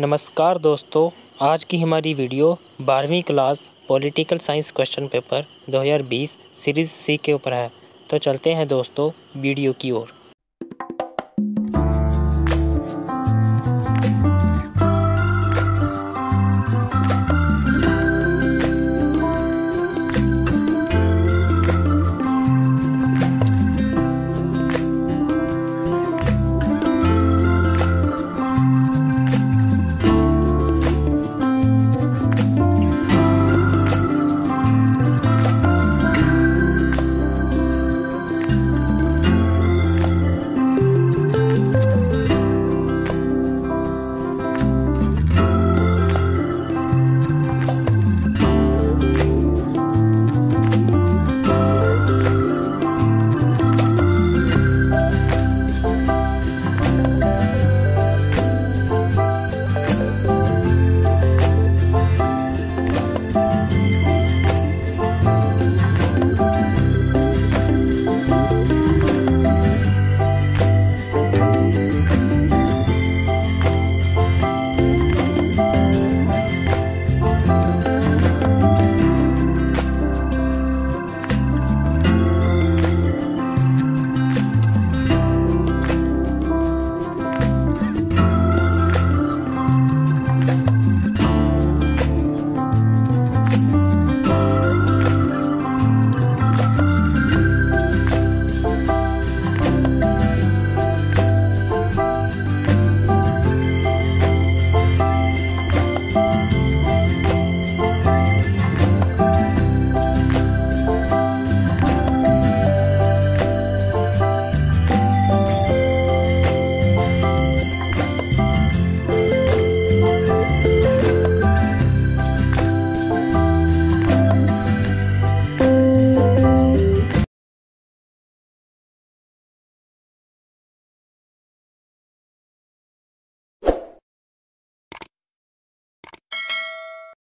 नमस्कार दोस्तों, आज की हमारी वीडियो बारहवीं class political science question paper 2020 series C के ऊपर है। तो चलते हैं दोस्तों, वीडियो की ओर।